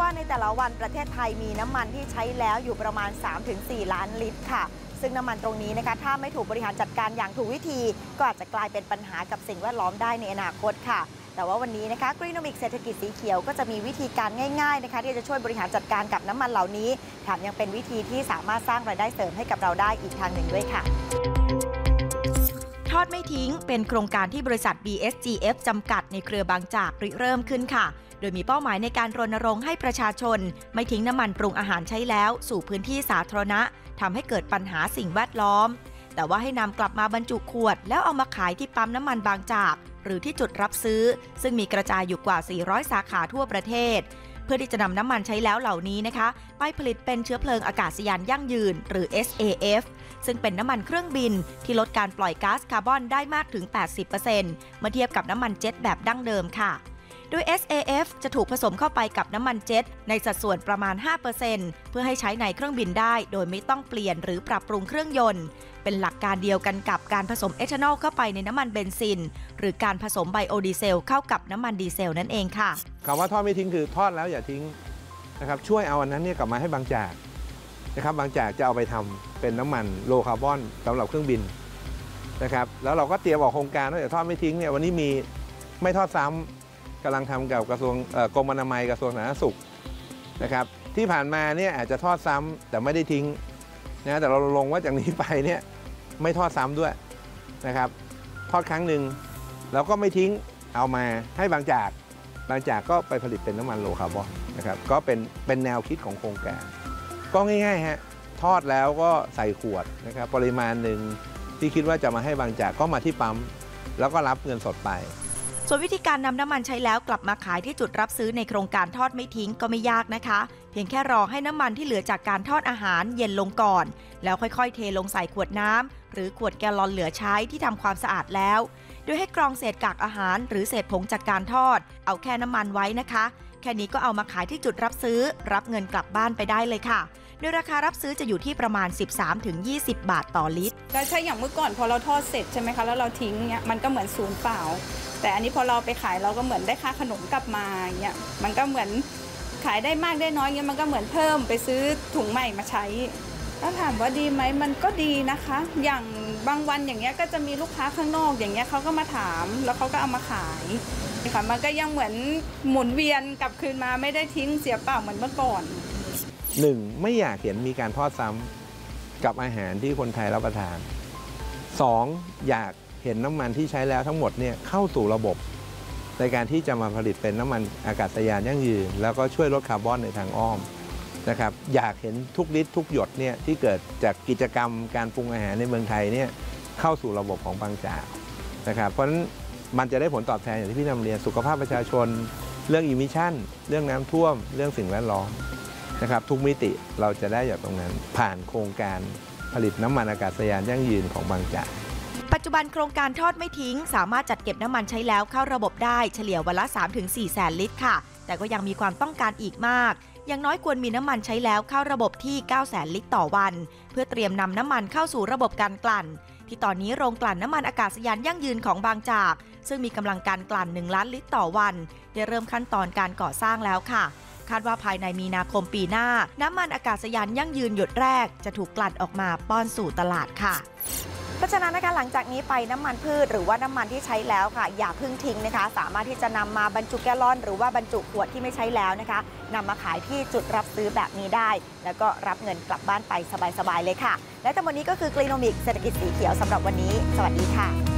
บันประเทศไทยมีน้ำมันที่ใช้แล้วอยู่ประมาณ 3-4 ล้านลิตรค่ะ ซึ่งน้ำมันตรงนี้นะคะถ้าไม่ถูกบริหารจัดการอย่างถูกวิธี ก็อาจจะกลายเป็นปัญหากับสิ่งแวดล้อมได้ในอนาคตค่ะ แต่ว่าวันนี้นะคะกรีน o มิกเศรษฐกิจสีเขียวก็จะมีวิธีการง่ายๆนะคะที่จะช่วยบริหารจัดการกับน้ำมันเหล่านี้แถมยังเป็นวิธีที่สามารถสร้างรายได้เสริมให้กับเราได้อีกทางหนึ่งด้วยค่ะ ดไม่ทิ้ง เป็นโครงการที่บริษัท BSGF จำกัดในเครือบางจากริเริ่มขึ้นค่ะ โดยมีเป้าหมายในการรณรงค์ให้ประชาชน ไม่ทิ้งน้ำมันปรุงอาหารใช้แล้วสู่พื้นที่สาธารณะทำให้เกิดปัญหาสิ่งแวดล้อม แต่ว่าให้นำกลับมาบรรจุขวด แล้วเอามาขายที่ปั๊มน้ำมันบางจาก หรือที่จุดรับซื้อ ซึ่งมีกระจายอยู่กว่า 400 สาขาทั่วประเทศ เพื่อที่จะนำน้ำมันใช้แล้วเหล่านี้นะคะ ไปผลิตเป็นเชื้อเพลิงอากาศยานยั่งยืน หรือ SAF ซึ่งเป็นน้ำมันเครื่องบินที่ลดการปล่อยก๊าซคาร์บอนได้มากถึง 80%เมื่อเทียบกับน้ำมันเจ็ตแบบดั้งเดิมค่ะ โดย SAF จะถูกผสมเข้าไปกับน้ำมันเจ็ตในสัดส่วนประมาณ 5%เพื่อให้ใช้ในเครื่องบินได้ โดยไม่ต้องเปลี่ยนหรือปรับปรุงเครื่องยนต์ เป็นหลักการเดียวกันกับการผสมเอทานอลเข้าไปในน้ำมันเบนซิน หรือการผสมไบโอดีเซลเข้ากับน้ำมันดีเซลนั่นเองค่ะคำว่าทอดไม่ทิ้งคือทอดแล้วอย่าทิ้งนะครับช่วยเอาอันนั้นเนี่ยกลับมาให้บางจากนะครับบางจากจะเอาไปทำเป็นน้ำมัน low carbonสำหรับเครื่องบินนะครับแล้วเราก็เตรียมออกโครงการว่าจะทอดไม่ทิ้งเนี่ยวันนี้มีไม่ทอดซ้ำ กำลังทำกับกระทรวงกรมอนามัยกระทรวงสาธารณสุขนะครับที่ผ่านมาเนี่ยอาจจะทอดซ้ำแต่ไม่ได้ทิ้งนะแต่เราลงว่าจากนี้ไปเนี่ยไม่ทอดซ้ำด้วยนะครับทอดครั้งหนึ่งแล้วก็ไม่ทิ้งเอามาให้บางจากบางจากก็ไปผลิตเป็นน้ำมันโลคาร์บอนนะครับก็เป็นเป็นแนวคิดของโครงการก็ง่ายๆฮะทอดแล้วก็ใส่ขวดนะครับปริมาณหนึ่งที่คิดว่าจะมาให้บางจากก็มาที่ปั๊ม แล้วก็รับเงินสดไป ส่วนวิธีการนำน้ำมันใช้แล้วกลับมาขายที่จุดรับซื้อในโครงการทอดไม่ทิ้งก็ไม่ยากนะคะ เพียงแค่รอให้น้ำมันที่เหลือจากการทอดอาหารเย็นลงก่อน แล้วค่อยๆ เทลงใส่ขวดน้ำหรือขวดแกลลอนเหลือใช้ที่ทำความสะอาดแล้ว โดยให้กรองเศษกากอาหาร หรือเศษผงจากการทอด เอาแค่น้ำมันไว้นะคะ แค่นี้ก็เอามาขายที่จุดรับซื้อ รับเงินกลับบ้านไปได้เลยค่ะ โดยราคารับซื้อจะอยู่ที่ประมาณ 13-20 บาทต่อลิตรก็ใช่อย่างเมื่อก่อนพอเราทอดเสร็จใช่ไหมคะแล้วเราทิ้งเนี่ยมันก็เหมือนศูนย์เปล่า แต่อันนี้พอเราไปขายเราก็เหมือนได้ค่าขนมกลับมาเงี้ยมันก็เหมือนขายได้มากได้น้อยเงี้ยมันก็เหมือนเพิ่มไปซื้อถุงใหม่มาใช้ถ้าถามว่าดีไหมมันก็ดีนะคะ อย่างบางวันอย่างเงี้ยก็จะมีลูกค้าข้างนอกอย่างเงี้ยเขาก็มาถามแล้วเขาก็เอามาขายค่ะมันก็ยังเหมือนหมุนเวียนกลับคืนมาไม่ได้ทิ้งเสียเปล่าเหมือนเมื่อก่อน หนึ่งไม่อยากเห็นมีการทอดซ้ำกับอาหารที่คนไทยรับประทานสองอยากเห็นน้ำมันที่ใช้แล้วทั้งหมดเนี่ยเข้าสู่ระบบ ในการที่จะมาผลิตเป็นน้ำมันอากาศยานยั่งยืน แล้วก็ช่วยลดคาร์บอนในทางอ้อมนะครับอยากเห็นทุกลิตรทุกหยดเนี่ยที่เกิดจากกิจกรรมการปรุงอาหารในเมืองไทยเนี่ยเข้าสู่ระบบของบางจากนะครับเพราะฉะนั้นมันจะได้ผลตอบแทนอย่างที่พี่นำเรียนสุขภาพประชาชน เรื่อง emission เรื่องน้ำท่วม เรื่องสิ่งแวดล้อม นะครับทุกมิติเราจะได้จากตรงนั้น ผ่านโครงการผลิตน้ำมันอากาศยานยั่งยืนของบางจากปัจจุบันโครงการทอดไม่ทิ้ง สามารถจัดเก็บน้ำมันใช้แล้วเข้าระบบได้เฉลี่ยวันละ 3-4 แสนลิตรค่ะ แต่ก็ยังมีความต้องการอีกมาก อย่างน้อยควรมีน้ำมันใช้แล้วเข้าระบบที่ 9 แสนลิตรต่อวัน เพื่อเตรียมนำน้ำมันเข้าสู่ระบบการกลั่น ที่ตอนนี้โรงกลั่นน้ำมันอากาศยานยั่งยืนของบางจาก ซึ่งมีกำลังการกลั่น 1 ล้านลิตรต่อวัน ได้เริ่มขั้นตอนการก่อสร้างแล้วค่ะ คาดว่าภายในมีนาคมปีหน้า น้ำมันอากาศยานยั่งยืนหยดแรก จะถูกกลั่นออกมาป้อนสู่ตลาดค่ะเพราะฉะนั้นนะคะหลังจากนี้ไปน้ำมันพืชหรือว่าน้ำมันที่ใช้แล้วค่ะ อย่าเพึ่งทิ้งนะคะ สามารถที่จะนำมาบรรจุแกลลอน หรือว่าบรรจุขวดที่ไม่ใช้แล้วนะคะนำมาขายที่จุดรับซื้อแบบนี้ได้ แล้วก็รับเงินกลับบ้านไปสบายๆเลยค่ะ และทั้งหมดนี้ก็คือกรีโนมิกเศรษฐกิจสีเขียวสำหรับวันนี้ สวัสดีค่ะ